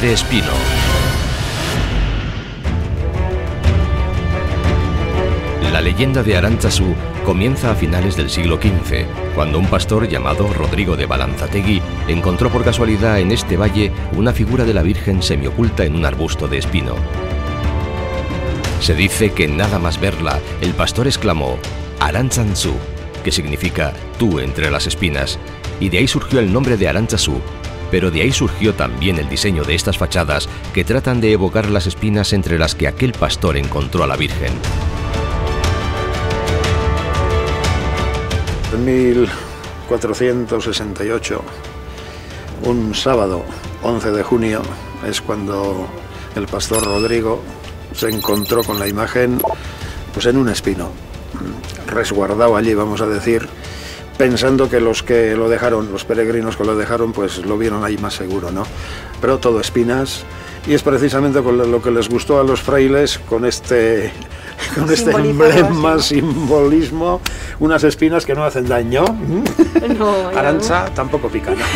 de Espino. La leyenda de Arantzazú comienza a finales del siglo XV, cuando un pastor llamado Rodrigo de Balanzategui encontró por casualidad en este valle una figura de la Virgen semioculta en un arbusto de espino. Se dice que nada más verla, el pastor exclamó Arantzazú, que significa tú entre las espinas, y de ahí surgió el nombre de Arantzazú, pero de ahí surgió también el diseño de estas fachadas que tratan de evocar las espinas entre las que aquel pastor encontró a la Virgen. En 1468, un sábado 11 de junio, es cuando el pastor Rodrigo se encontró con la imagen pues en un espino, resguardado allí, vamos a decir, pensando que los que lo dejaron, los peregrinos que lo dejaron, pues lo vieron ahí más seguro, ¿no? Pero todo espinas, y es precisamente con lo que les gustó a los frailes con este con este emblema, simbolismo, unas espinas que no hacen daño. No, Arancha tampoco pican.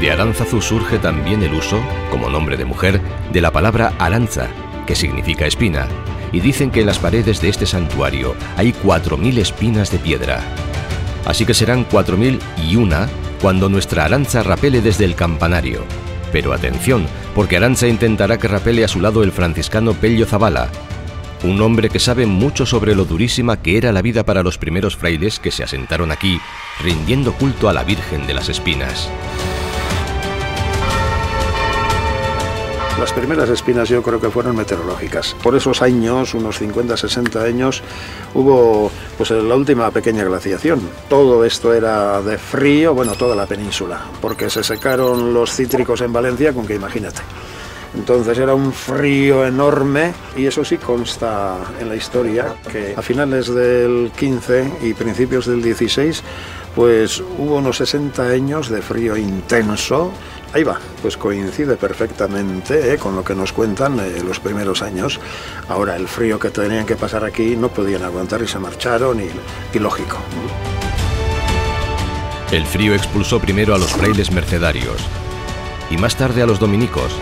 De Aranzazu surge también el uso, como nombre de mujer, de la palabra aranza, que significa espina, y dicen que en las paredes de este santuario hay 4.000 espinas de piedra. Así que serán 4.000 y una cuando nuestra aranza rapele desde el campanario. Pero atención, porque Aranza intentará que rapele a su lado el franciscano Pello Zavala, un hombre que sabe mucho sobre lo durísima que era la vida para los primeros frailes que se asentaron aquí, rindiendo culto a la Virgen de las Espinas. Las primeras espinas yo creo que fueron meteorológicas. Por esos años, unos 50, 60 años, hubo pues la última pequeña glaciación. Todo esto era de frío, bueno, toda la península, porque se secaron los cítricos en Valencia con que imagínate. Entonces era un frío enorme y eso sí consta en la historia que a finales del 15 y principios del 16 pues hubo unos 60 años de frío intenso Ahí va, pues coincide perfectamente eh, con lo que nos cuentan eh, los primeros años. Ahora, el frío que tenían que pasar aquí no podían aguantar y se marcharon y, y lógico. El frío expulsó primero a los frailes mercedarios y más tarde a los dominicos,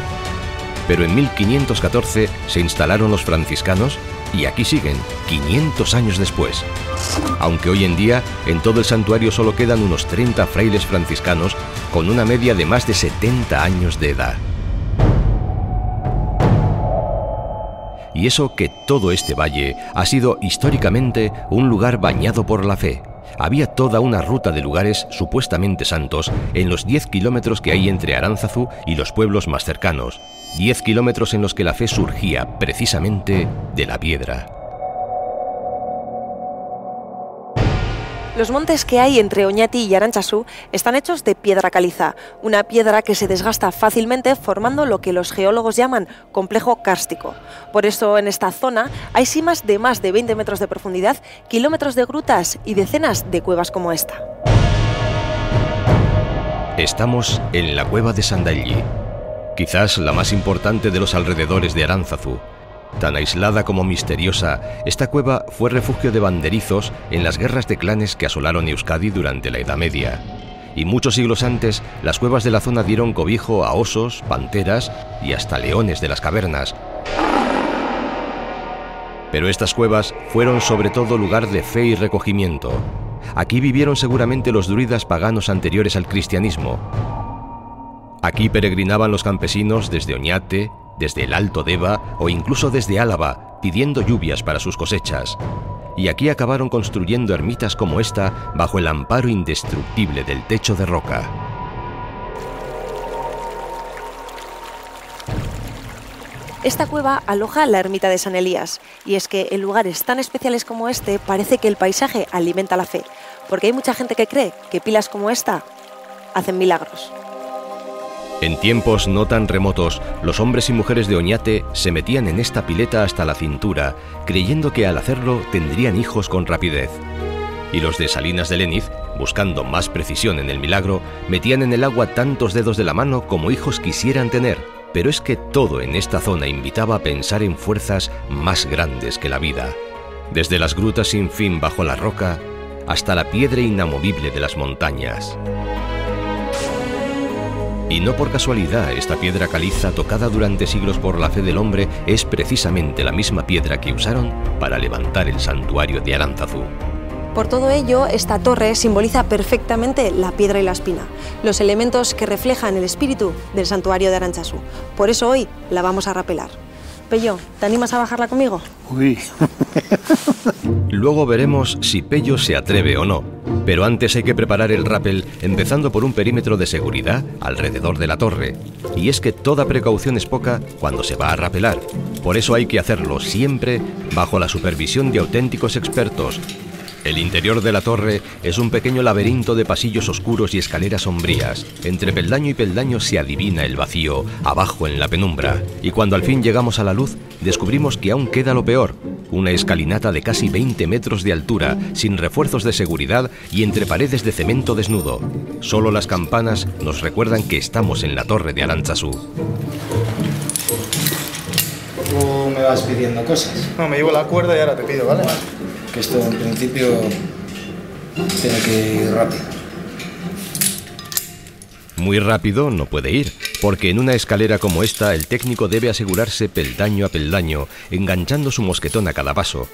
pero en 1514 se instalaron los franciscanos y aquí siguen, 500 años después. Aunque hoy en día en todo el santuario solo quedan unos 30 frailes franciscanos con una media de más de 70 años de edad. Y eso que todo este valle ha sido históricamente un lugar bañado por la fe. Había toda una ruta de lugares supuestamente santos en los 10 kilómetros que hay entre Aránzazu y los pueblos más cercanos, 10 kilómetros en los que la fe surgía precisamente de la piedra. Los montes que hay entre Oñati y Aranchasú están hechos de piedra caliza, una piedra que se desgasta fácilmente formando lo que los geólogos llaman complejo kárstico. Por eso en esta zona hay simas de más de 20 metros de profundidad, kilómetros de grutas y decenas de cuevas como esta. Estamos en la cueva de Sandalli, quizás la más importante de los alrededores de Aránzazu. Tan aislada como misteriosa, esta cueva fue refugio de banderizos en las guerras de clanes que asolaron Euskadi durante la Edad Media. Y muchos siglos antes, las cuevas de la zona dieron cobijo a osos, panteras y hasta leones de las cavernas. Pero estas cuevas fueron sobre todo lugar de fe y recogimiento. Aquí vivieron seguramente los druidas paganos anteriores al cristianismo. Aquí peregrinaban los campesinos desde Oñate, desde el Alto Deva o incluso desde Álava, pidiendo lluvias para sus cosechas. Y aquí acabaron construyendo ermitas como esta bajo el amparo indestructible del techo de roca. Esta cueva aloja la ermita de San Elías, y es que en lugares tan especiales como este parece que el paisaje alimenta la fe, porque hay mucha gente que cree que pilas como esta hacen milagros. En tiempos no tan remotos, los hombres y mujeres de Oñate se metían en esta pileta hasta la cintura, creyendo que al hacerlo tendrían hijos con rapidez. Y los de Salinas de Leniz, buscando más precisión en el milagro, metían en el agua tantos dedos de la mano como hijos quisieran tener. Pero es que todo en esta zona invitaba a pensar en fuerzas más grandes que la vida. Desde las grutas sin fin bajo la roca hasta la piedra inamovible de las montañas. Y no por casualidad esta piedra caliza tocada durante siglos por la fe del hombre es precisamente la misma piedra que usaron para levantar el santuario de Aránzazu. Por todo ello, esta torre simboliza perfectamente la piedra y la espina, los elementos que reflejan el espíritu del santuario de Aranchazú. Por eso hoy la vamos a rapelar. Pello, ¿te animas a bajarla conmigo? Uy. Luego veremos si Pello se atreve o no. Pero antes hay que preparar el rappel empezando por un perímetro de seguridad alrededor de la torre. Y es que toda precaución es poca cuando se va a rapelar. Por eso hay que hacerlo siempre bajo la supervisión de auténticos expertos el interior de la torre es un pequeño laberinto de pasillos oscuros y escaleras sombrías. Entre peldaño y peldaño se adivina el vacío, abajo en la penumbra. Y cuando al fin llegamos a la luz, descubrimos que aún queda lo peor. Una escalinata de casi 20 metros de altura, sin refuerzos de seguridad y entre paredes de cemento desnudo. Solo las campanas nos recuerdan que estamos en la torre de Aranchazú. Tú me vas pidiendo cosas. No, me llevo la cuerda y ahora te pido, ¿vale? Que esto en principio tiene que ir rápido. Muy rápido no puede ir, porque en una escalera como esta el técnico debe asegurarse peldaño a peldaño, enganchando su mosquetón a cada paso.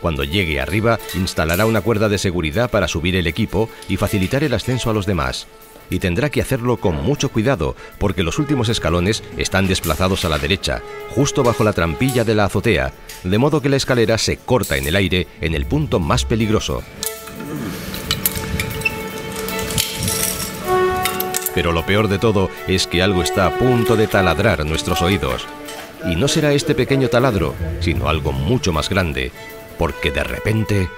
Cuando llegue arriba, instalará una cuerda de seguridad para subir el equipo y facilitar el ascenso a los demás y tendrá que hacerlo con mucho cuidado porque los últimos escalones están desplazados a la derecha, justo bajo la trampilla de la azotea, de modo que la escalera se corta en el aire en el punto más peligroso. Pero lo peor de todo es que algo está a punto de taladrar nuestros oídos. Y no será este pequeño taladro, sino algo mucho más grande, porque de repente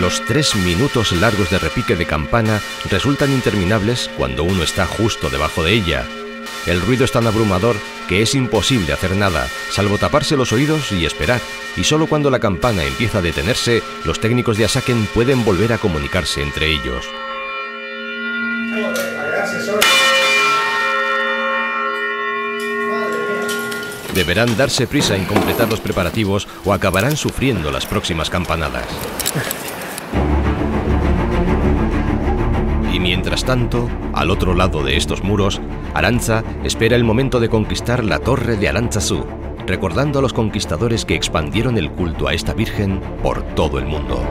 Los tres minutos largos de repique de campana resultan interminables cuando uno está justo debajo de ella. El ruido es tan abrumador que es imposible hacer nada, salvo taparse los oídos y esperar, y solo cuando la campana empieza a detenerse, los técnicos de Asaken pueden volver a comunicarse entre ellos. Deberán darse prisa en completar los preparativos o acabarán sufriendo las próximas campanadas. Mientras tanto, al otro lado de estos muros, Aranza espera el momento de conquistar la torre de Aranzazú, recordando a los conquistadores que expandieron el culto a esta virgen por todo el mundo.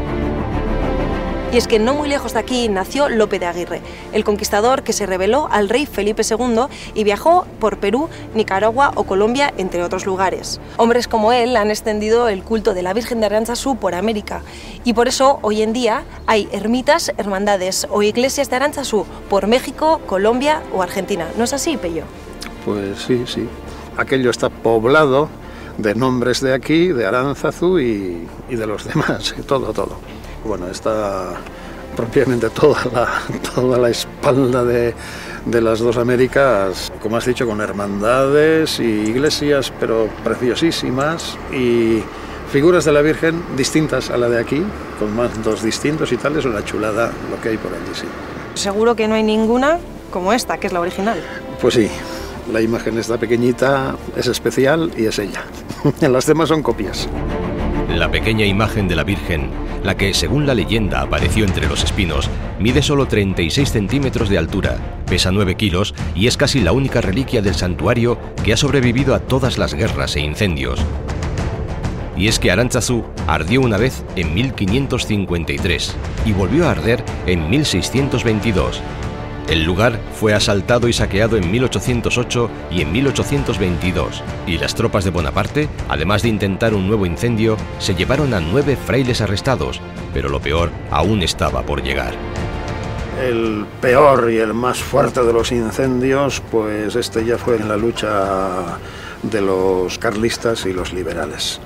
Y es que no muy lejos de aquí nació Lope de Aguirre, el conquistador que se rebeló al rey Felipe II y viajó por Perú, Nicaragua o Colombia, entre otros lugares. Hombres como él han extendido el culto de la Virgen de Aránzazu por América y por eso hoy en día hay ermitas, hermandades o iglesias de Aránzazu por México, Colombia o Argentina. ¿No es así, Pello? Pues sí, sí. Aquello está poblado de nombres de aquí, de Aránzazu y, y de los demás, todo, todo bueno, está propiamente toda la, toda la espalda de, de, las dos Américas, como has dicho, con hermandades y iglesias, pero preciosísimas y figuras de la Virgen distintas a la de aquí, con mantos distintos y tal, es una chulada lo que hay por allí, sí. Seguro que no hay ninguna como esta, que es la original. Pues sí, la imagen está pequeñita, es especial y es ella. las demás son copias. La pequeña imagen de la Virgen, la que según la leyenda apareció entre los espinos, mide solo 36 centímetros de altura, pesa 9 kilos y es casi la única reliquia del santuario que ha sobrevivido a todas las guerras e incendios. Y es que Aranchazú ardió una vez en 1553 y volvió a arder en 1622 el lugar fue asaltado y saqueado en 1808 y en 1822, y las tropas de Bonaparte, además de intentar un nuevo incendio, se llevaron a nueve frailes arrestados, pero lo peor aún estaba por llegar. El peor y el más fuerte de los incendios, pues este ya fue en la lucha de los carlistas y los liberales.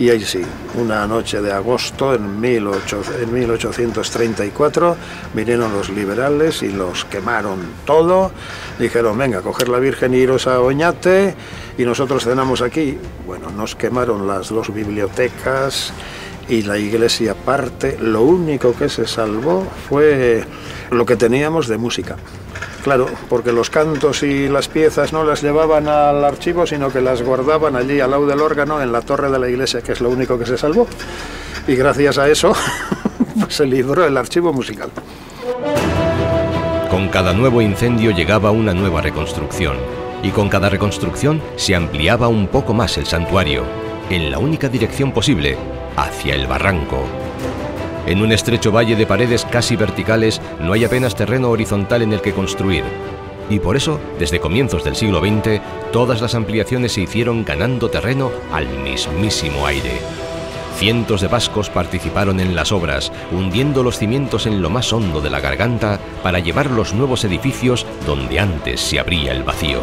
Y ahí sí, una noche de agosto en, 1834 vinieron los liberales y los quemaron todo. Dijeron, venga, coger la Virgen y iros a Oñate y nosotros cenamos aquí. Bueno, nos quemaron las dos bibliotecas y la iglesia aparte. Lo único que se salvó fue lo que teníamos de música Claro, porque los cantos y las piezas no las llevaban al archivo, sino que las guardaban allí al lado del órgano en la torre de la iglesia, que es lo único que se salvó. Y gracias a eso pues se libró el archivo musical. Con cada nuevo incendio llegaba una nueva reconstrucción, y con cada reconstrucción se ampliaba un poco más el santuario, en la única dirección posible, hacia el barranco. En un estrecho valle de paredes casi verticales no hay apenas terreno horizontal en el que construir. Y por eso, desde comienzos del siglo XX, todas las ampliaciones se hicieron ganando terreno al mismísimo aire. Cientos de vascos participaron en las obras, hundiendo los cimientos en lo más hondo de la garganta para llevar los nuevos edificios donde antes se abría el vacío.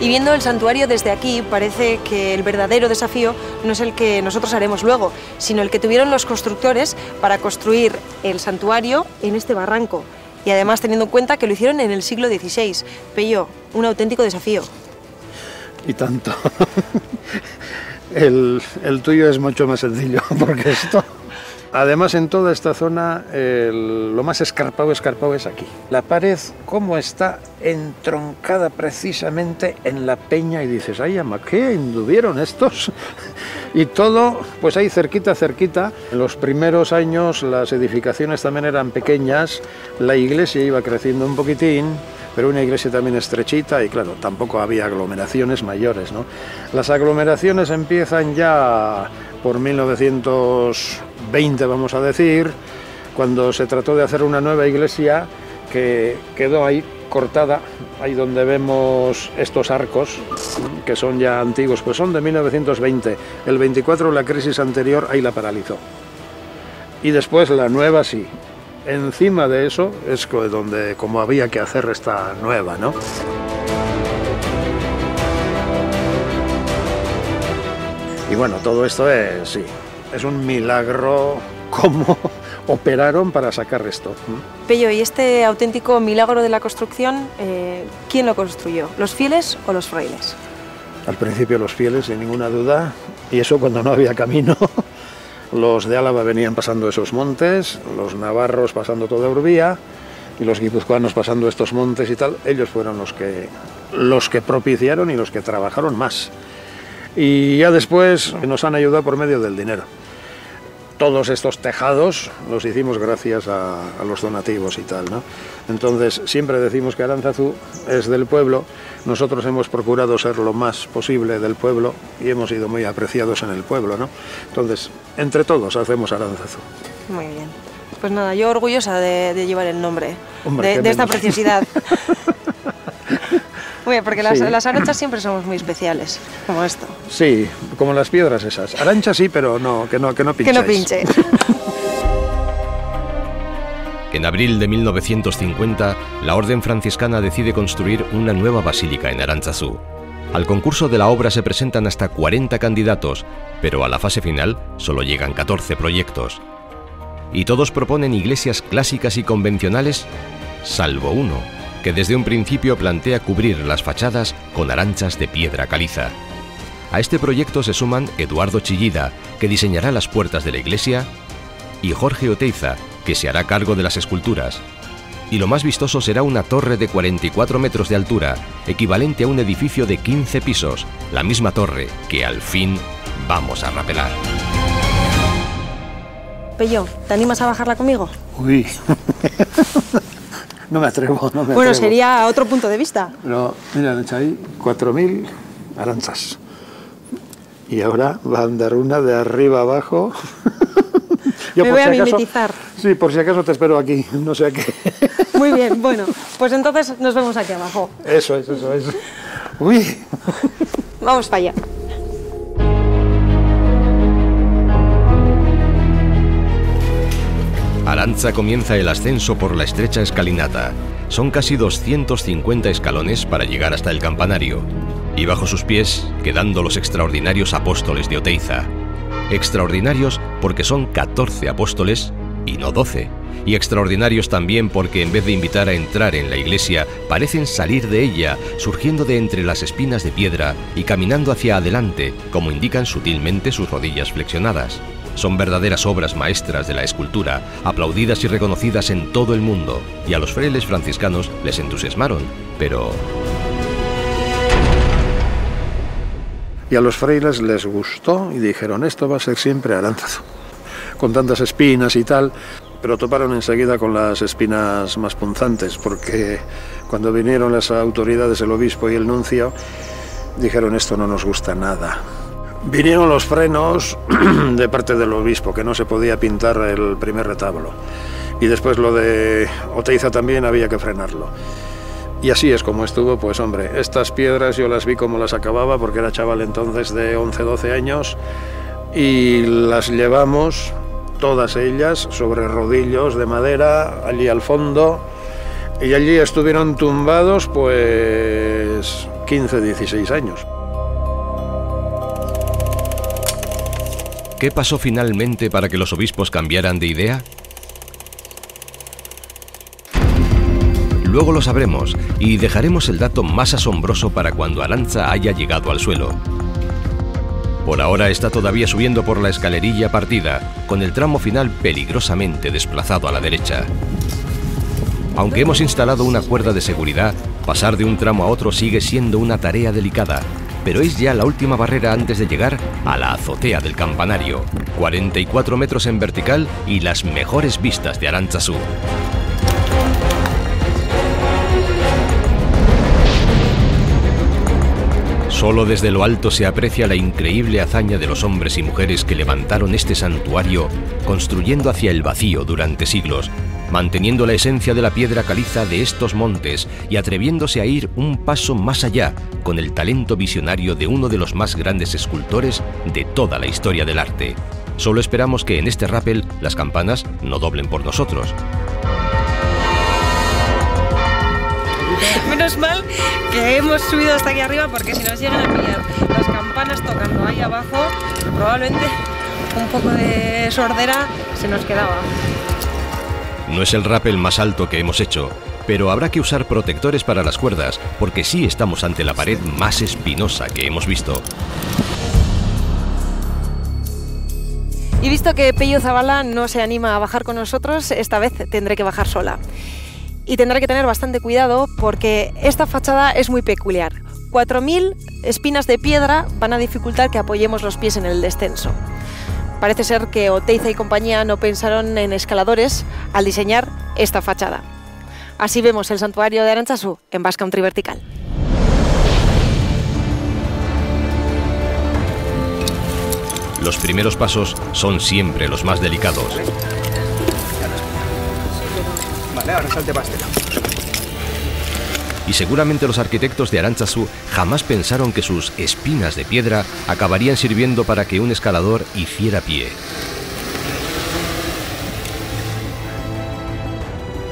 Y viendo el santuario desde aquí, parece que el verdadero desafío no es el que nosotros haremos luego, sino el que tuvieron los constructores para construir el santuario en este barranco. Y además teniendo en cuenta que lo hicieron en el siglo XVI. Pello, un auténtico desafío. Y tanto. El, el tuyo es mucho más sencillo, porque esto... Además, en toda esta zona, lo más escarpado, escarpado es aquí. La pared, cómo está entroncada precisamente en la peña, y dices, ay, ama, ¿qué induvieron estos? Y todo, pues ahí cerquita, cerquita. En los primeros años las edificaciones también eran pequeñas, la iglesia iba creciendo un poquitín, pero una iglesia también estrechita y claro, tampoco había aglomeraciones mayores. ¿no? Las aglomeraciones empiezan ya por 1920, vamos a decir, cuando se trató de hacer una nueva iglesia que quedó ahí cortada, ahí donde vemos estos arcos, que son ya antiguos, pues son de 1920. El 24 la crisis anterior ahí la paralizó. Y después la nueva sí. Encima de eso es donde como había que hacer esta nueva, ¿no? Y bueno, todo esto es, sí, es un milagro cómo operaron para sacar esto. ¿m? Pello, ¿y este auténtico milagro de la construcción, eh, quién lo construyó? ¿Los fieles o los frailes? Al principio los fieles, sin ninguna duda, y eso cuando no había camino. Los de Álava venían pasando esos montes, los navarros pasando toda Urbía y los guipuzcoanos pasando estos montes y tal. Ellos fueron los que, los que propiciaron y los que trabajaron más. Y ya después nos han ayudado por medio del dinero. Todos estos tejados los hicimos gracias a, a los donativos y tal, ¿no? Entonces siempre decimos que Aranzazú es del pueblo. Nosotros hemos procurado ser lo más posible del pueblo y hemos sido muy apreciados en el pueblo, ¿no? Entonces, entre todos hacemos Aranzazú. Muy bien. Pues nada, yo orgullosa de, de llevar el nombre Hombre, de, de esta preciosidad. Muy bien, porque las, Sí. las arochas siempre somos muy especiales, como esto. Sí, como las piedras esas. Arancha sí, pero no, que no, que no Que pincháis. no pinche. En abril de 1950, la Orden Franciscana decide construir una nueva basílica en Arántzazú. Al concurso de la obra se presentan hasta 40 candidatos, pero a la fase final solo llegan 14 proyectos. Y todos proponen iglesias clásicas y convencionales, salvo uno, que desde un principio plantea cubrir las fachadas con aranchas de piedra caliza. A este proyecto se suman Eduardo Chillida, que diseñará las puertas de la iglesia, y Jorge Oteiza, que se hará cargo de las esculturas. Y lo más vistoso será una torre de 44 metros de altura, equivalente a un edificio de 15 pisos, la misma torre que al fin vamos a rapelar. Pello, ¿te animas a bajarla conmigo? Uy. no me atrevo, no me Bueno, atrevo. sería otro punto de vista. Pero mira, han hecho ahí 4.000 aranzas. Y ahora va a andar una de arriba abajo. Yo, Me voy a acaso- mimetizar. Sí, por si acaso te espero aquí, no sé qué. Muy bien, bueno, pues entonces nos vemos aquí abajo. Eso es, eso es. Uy. Vamos para allá. Aranza comienza el ascenso por la estrecha escalinata. Son casi 250 escalones para llegar hasta el campanario. Y bajo sus pies, quedando los extraordinarios apóstoles de Oteiza. Extraordinarios porque son 14 apóstoles y no 12. Y extraordinarios también porque en vez de invitar a entrar en la iglesia, parecen salir de ella, surgiendo de entre las espinas de piedra y caminando hacia adelante, como indican sutilmente sus rodillas flexionadas. Son verdaderas obras maestras de la escultura, aplaudidas y reconocidas en todo el mundo, y a los frailes franciscanos les entusiasmaron, pero... Y a los frailes les gustó y dijeron, esto va a ser siempre Aránzazu, con tantas espinas y tal, pero toparon enseguida con las espinas más punzantes, porque cuando vinieron las autoridades, el obispo y el nuncio, dijeron, esto no nos gusta nada, Vinieron los frenos de parte del obispo, que no se podía pintar el primer retablo. Y después lo de Oteiza también había que frenarlo. Y así es como estuvo, pues hombre, estas piedras yo las vi como las acababa, porque era chaval entonces de 11, 12 años, y las llevamos, todas ellas, sobre rodillos de madera, allí al fondo, y allí estuvieron tumbados pues 15, 16 años. ¿Qué pasó finalmente para que los obispos cambiaran de idea? Luego lo sabremos y dejaremos el dato más asombroso para cuando Aranza haya llegado al suelo. Por ahora está todavía subiendo por la escalerilla partida, con el tramo final peligrosamente desplazado a la derecha. Aunque hemos instalado una cuerda de seguridad, pasar de un tramo a otro sigue siendo una tarea delicada, pero es ya la última barrera antes de llegar a la azotea del campanario. 44 metros en vertical y las mejores vistas de Arantzazú. Solo desde lo alto se aprecia la increíble hazaña de los hombres y mujeres que levantaron este santuario construyendo hacia el vacío durante siglos, manteniendo la esencia de la piedra caliza de estos montes y atreviéndose a ir un paso más allá con el talento visionario de uno de los más grandes escultores de toda la historia del arte. Solo esperamos que en este rappel las campanas no doblen por nosotros. Menos mal que hemos subido hasta aquí arriba porque si nos llegan a pillar las campanas tocando ahí abajo, probablemente un poco de sordera se nos quedaba. No es el rappel más alto que hemos hecho, pero habrá que usar protectores para las cuerdas, porque sí estamos ante la pared más espinosa que hemos visto. Y visto que Pello Zabala no se anima a bajar con nosotros, esta vez tendré que bajar sola. Y tendré que tener bastante cuidado porque esta fachada es muy peculiar. 4.000 espinas de piedra van a dificultar que apoyemos los pies en el descenso. Parece ser que Oteiza y compañía no pensaron en escaladores al diseñar esta fachada. Así vemos el santuario de Aranchazu en Basque Country Vertical. Los primeros pasos son siempre los más delicados. Vale, ahora salte y seguramente los arquitectos de Aranchazu jamás pensaron que sus espinas de piedra acabarían sirviendo para que un escalador hiciera pie.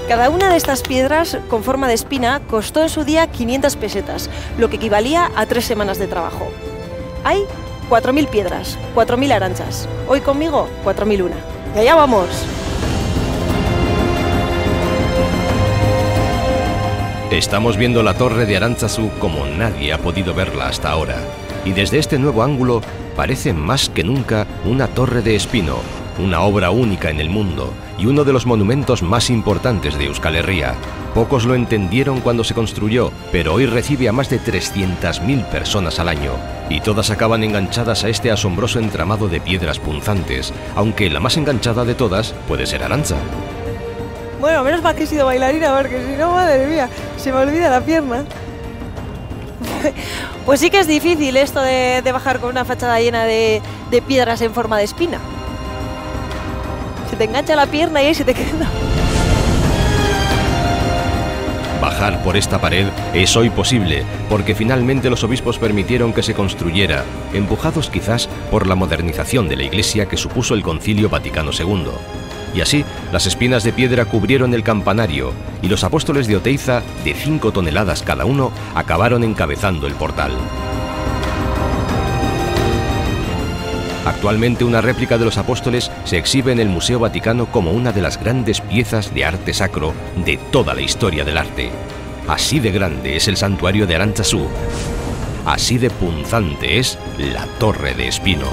Cada una de estas piedras con forma de espina costó en su día 500 pesetas, lo que equivalía a tres semanas de trabajo. Hay 4.000 piedras, 4.000 aranchas. Hoy conmigo, 4.001. Y allá vamos. Estamos viendo la torre de Arantzazu como nadie ha podido verla hasta ahora. Y desde este nuevo ángulo parece más que nunca una torre de espino, una obra única en el mundo y uno de los monumentos más importantes de Euskal Herria. Pocos lo entendieron cuando se construyó, pero hoy recibe a más de 300.000 personas al año, y todas acaban enganchadas a este asombroso entramado de piedras punzantes, aunque la más enganchada de todas puede ser Arantza. Bueno, menos mal que he sido bailarina, porque si no, madre mía, se me olvida la pierna. pues sí que es difícil esto de, bajar con una fachada llena de, de, piedras en forma de espina. Se te engancha la pierna y ahí se te queda. Bajar por esta pared es hoy posible, porque finalmente los obispos permitieron que se construyera, empujados quizás por la modernización de la Iglesia que supuso el Concilio Vaticano II y así las espinas de piedra cubrieron el campanario y los apóstoles de Oteiza, de 5 toneladas cada uno, acabaron encabezando el portal. Actualmente una réplica de los apóstoles se exhibe en el Museo Vaticano como una de las grandes piezas de arte sacro de toda la historia del arte. Así de grande es el santuario de Aranchazú. Así de punzante es la Torre de Espino.